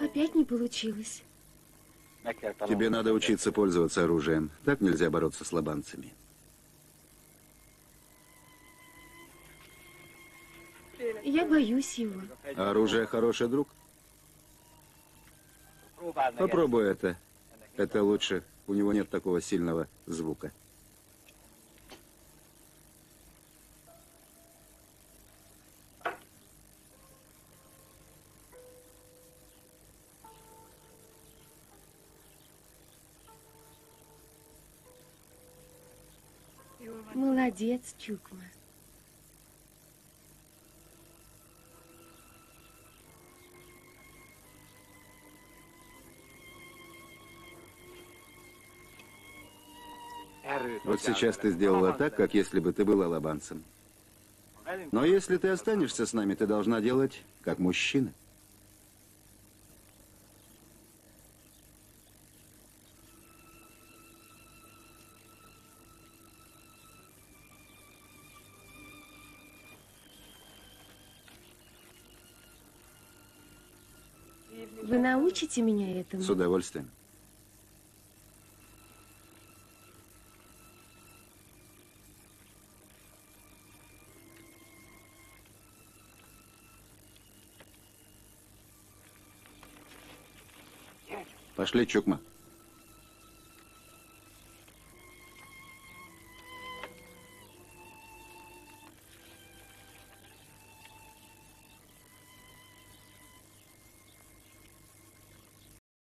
Опять не получилось. Тебе надо учиться пользоваться оружием. Так нельзя бороться с лобанцами. Я боюсь его. Оружие хороший друг. Попробуй это. Это лучше. У него нет такого сильного звука. Молодец, Чукма. Вот сейчас ты сделала так, как если бы ты была лобанцем. Но если ты останешься с нами, ты должна делать как мужчина. Вы научите меня этому? С удовольствием. Пошли, Чукма.